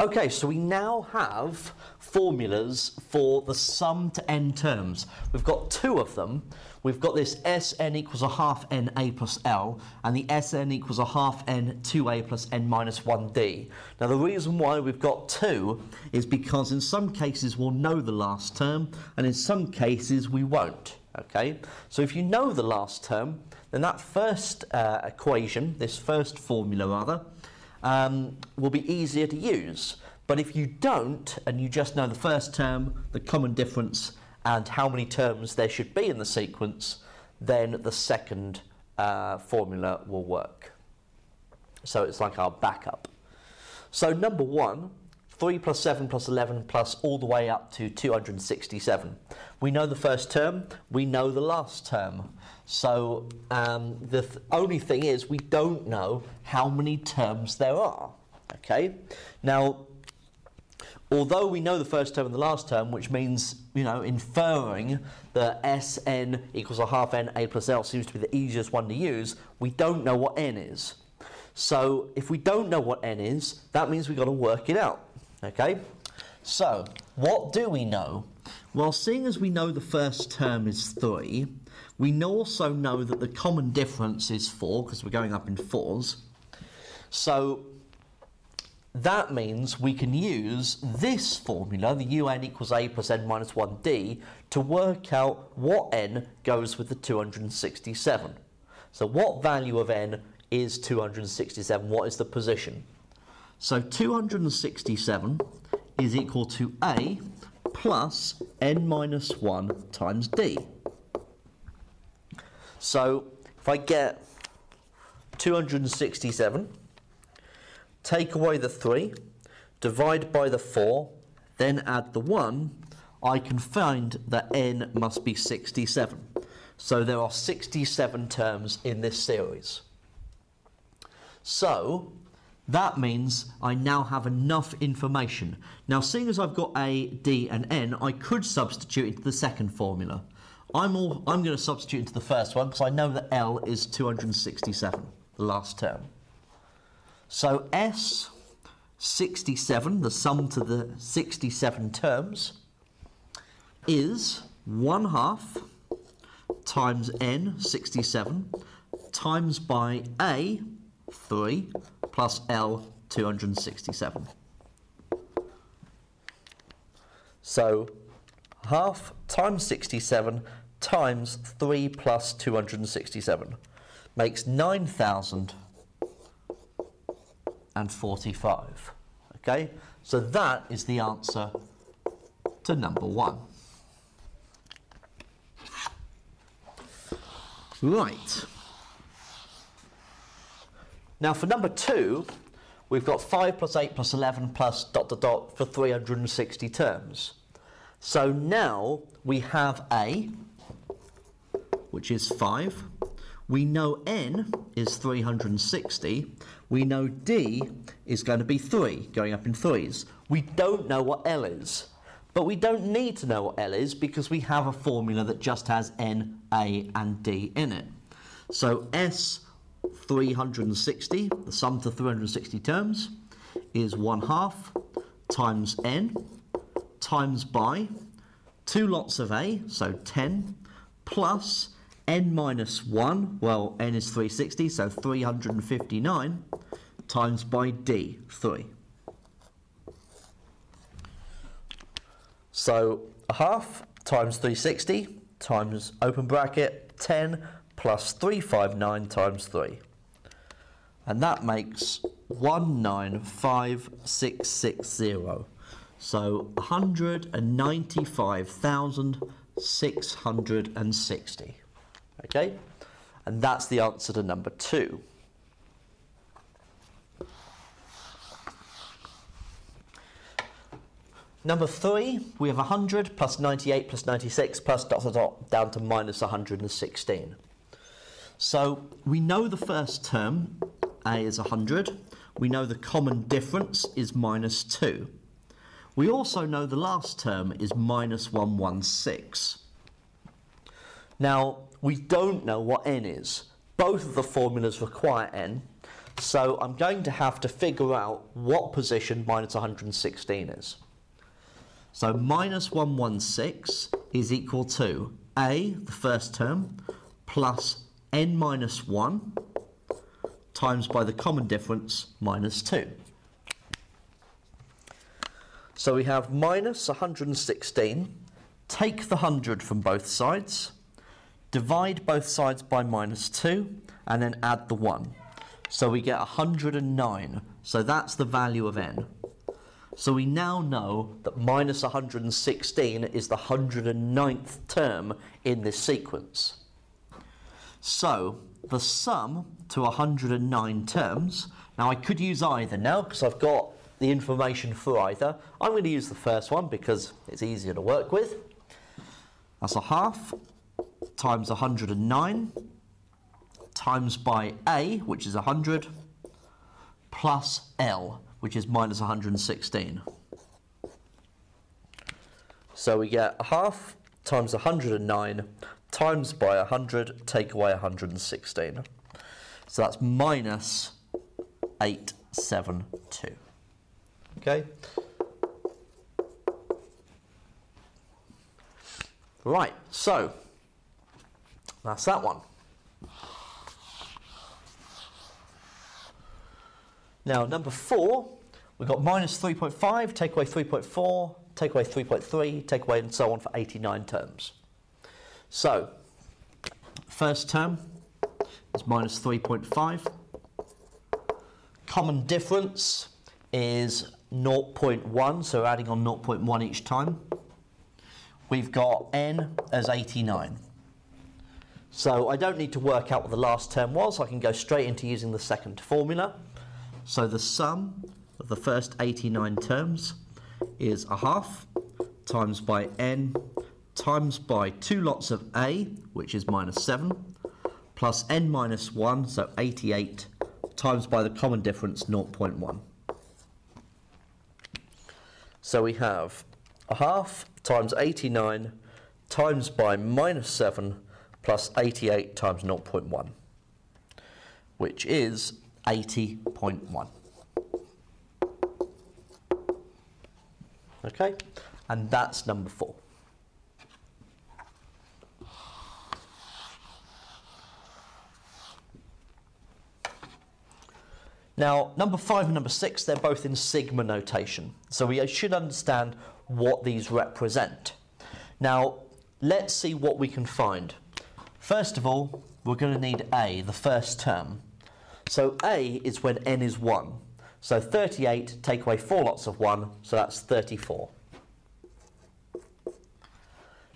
Okay, so we now have formulas for the sum to n terms. We've got two of them. We've got this Sn equals a half n a plus l, and the Sn equals a half n 2a plus n minus 1d. Now the reason why we've got two is because in some cases we'll know the last term, and in some cases we won't. Okay, so if you know the last term, then that first uh, equation, this first formula rather, um, will be easier to use. But if you don't, and you just know the first term, the common difference, and how many terms there should be in the sequence, then the second uh, formula will work. So it's like our backup. So number one, 3 plus 7 plus 11 plus all the way up to 267. We know the first term, we know the last term. So um, the th only thing is we don't know how many terms there are. Okay. Now, although we know the first term and the last term, which means, you know, inferring that Sn equals a half n a plus l seems to be the easiest one to use, we don't know what n is. So if we don't know what n is, that means we've got to work it out. Okay? So, what do we know? Well, seeing as we know the first term is 3, we also know that the common difference is 4, because we're going up in 4s. So, that means we can use this formula, the un equals a plus n minus 1d, to work out what n goes with the 267. So what value of n is 267? What is the position? So 267 is equal to a plus n minus 1 times d. So if I get 267, take away the 3, divide by the 4, then add the 1, I can find that n must be 67. So there are 67 terms in this series. So that means I now have enough information. Now, seeing as I've got A, D, and N, I could substitute into the second formula. I'm, all, I'm going to substitute into the first one because I know that L is 267, the last term. So S, 67, the sum to the 67 terms, is 1 half times N, 67, times by A, 3, plus L 267. So half times 67 times 3 plus 267 makes 9,045. Okay, so that is the answer to number one. Right. Now for number two, we've got 5 plus 8 plus 11 plus dot dot dot for 360 terms. So now we have A, which is 5. We know N is 360. We know D is going to be 3, going up in threes. We don't know what L is. But we don't need to know what L is because we have a formula that just has N, A and D in it. So S 360, the sum to 360 terms, is 1 half times n times by two lots of a, so 10, plus n minus 1, well, n is 360, so 359, times by d, 3. So a half times 360 times open bracket 10 plus 359 times 3 and that makes 195660. So 195,660. Okay? And that's the answer to number two. Number three, we have 100 plus 98 plus 96 plus dot dot dot down to minus 116. So we know the first term a is 100. We know the common difference is minus 2. We also know the last term is minus 116. Now, we don't know what n is. Both of the formulas require n, So I'm going to have to figure out what position minus 116 is. So minus 116 is equal to a, the first term, plus n minus 1 times by the common difference minus 2. So we have minus 116, take the 100 from both sides, divide both sides by minus 2, and then add the 1. So we get 109. So that's the value of n. So we now know that minus 116 is the 109th term in this sequence. So the sum to 109 terms, now I could use either now because I've got the information for either. I'm going to use the first one because it's easier to work with. That's a half times 109 times by A, which is 100, plus L, which is minus 116. So we get a half times 109 times by 100, take away 116. So that's minus 872. Okay? Right, so that's that one. Now, number four, we've got minus 3.5, take away 3.4, take away 3.3, take away and so on for 89 terms. So, first term is minus 3.5. Common difference is 0.1, so adding on 0.1 each time. We've got n as 89. So I don't need to work out what the last term was, I can go straight into using the second formula. So the sum of the first 89 terms is a half times by n times by two lots of a, which is minus 7, plus n minus 1, so 88, times by the common difference, 0.1. So we have a half times 89 times by minus 7 plus 88 times 0.1, which is 80.1. Okay, and that's number four. Now, number five and number six, they're both in sigma notation. So we should understand what these represent. Now, let's see what we can find. First of all, we're going to need A, the first term. So A is when n is 1. So 38, take away 4 lots of 1, so that's 34.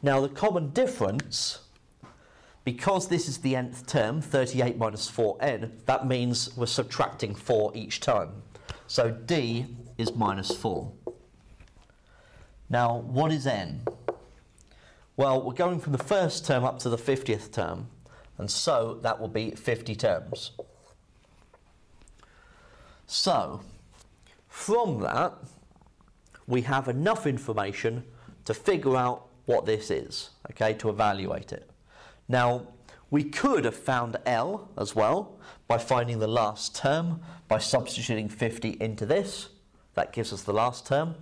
Now the common difference, because this is the nth term, 38 minus 4n, that means we're subtracting 4 each time. So D is minus 4. Now, what is n? Well, we're going from the first term up to the 50th term, and so that will be 50 terms. So, from that, we have enough information to figure out what this is, okay, to evaluate it. Now, we could have found L as well by finding the last term, by substituting 50 into this. That gives us the last term.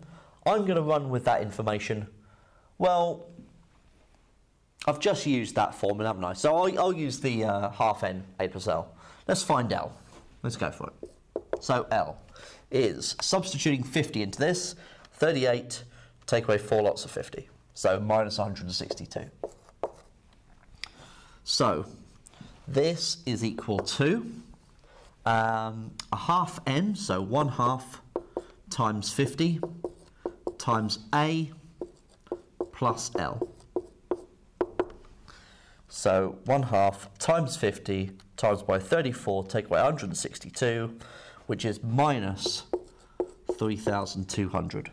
I'm going to run with that information. Well, I've just used that formula, haven't I? So I'll, I'll use the uh, half n a plus L. Let's find L. Let's go for it. So L is substituting 50 into this, 38, take away 4 lots of 50. So minus 162. So this is equal to um, a half n, so 1 half times 50 times A plus L. So 1 half times 50 times by 34, take away 162, which is minus 3,200.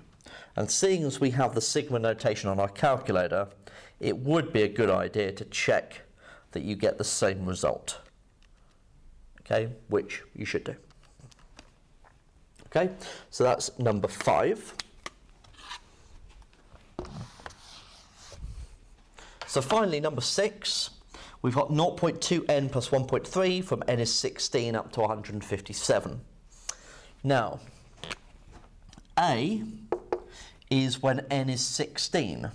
And seeing as we have the sigma notation on our calculator, it would be a good idea to check that you get the same result. Okay, which you should do. Okay, so that's number five. So finally, number six, We've got 0.2n plus 1.3 from n is 16 up to 157. Now, a is when n is 16.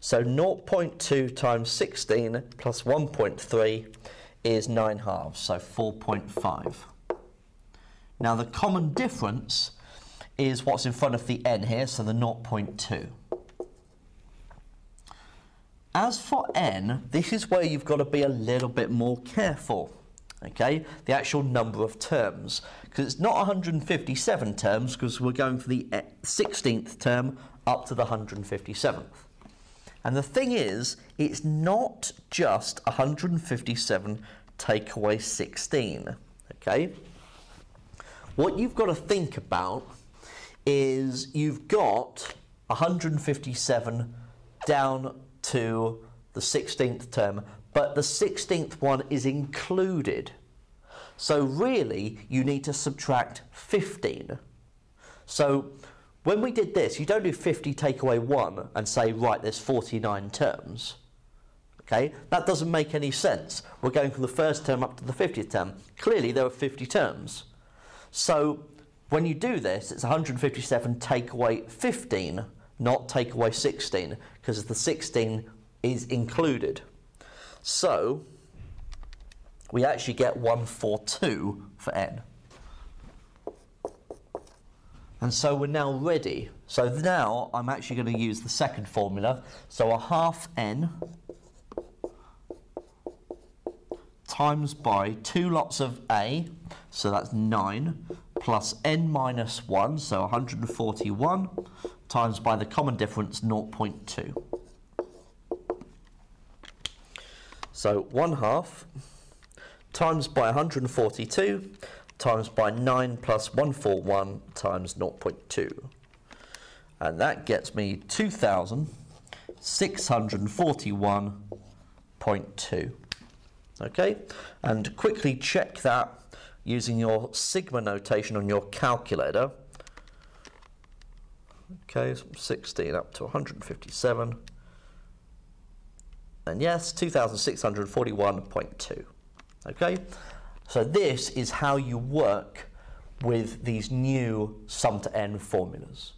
So 0.2 times 16 plus 1.3 is 9 halves, so 4.5. Now the common difference is what's in front of the n here, so the 0.2. As for n, this is where you've got to be a little bit more careful. Okay, the actual number of terms, because it's not 157 terms, because we're going for the 16th term up to the 157th. And the thing is, it's not just 157 take away 16. Okay, what you've got to think about is you've got 157 down to the 16th term, but the 16th one is included. So really, you need to subtract 15. So when we did this, you don't do 50 take away 1 and say, right, there's 49 terms. Okay, that doesn't make any sense. We're going from the first term up to the 50th term. Clearly, there are 50 terms. So when you do this, it's 157 take away 15, not take away 16, because the 16 is included. So we actually get 142 for n. And so we're now ready. So now I'm actually going to use the second formula. So a half n times by two lots of A, so that's 9, plus n minus 1, so 141, times by the common difference 0.2. So 1 half times by 142 times by 9 plus 141 times 0.2. And that gets me 2,641.2. Okay, and quickly check that using your sigma notation on your calculator. Okay, so 16 up to 157. And yes, 2641.2. Okay, so this is how you work with these new sum to n formulas.